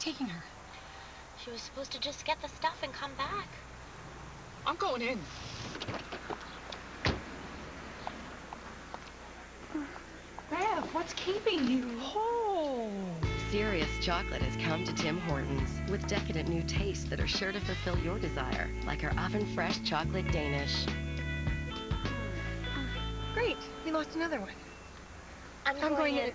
taking her? She was supposed to just get the stuff and come back. I'm going in. Rev, what's keeping you? Oh. Serious chocolate has come to Tim Hortons with decadent new tastes that are sure to fulfill your desire, like our oven fresh chocolate Danish. Great. We lost another one. I'm, I'm going in. in.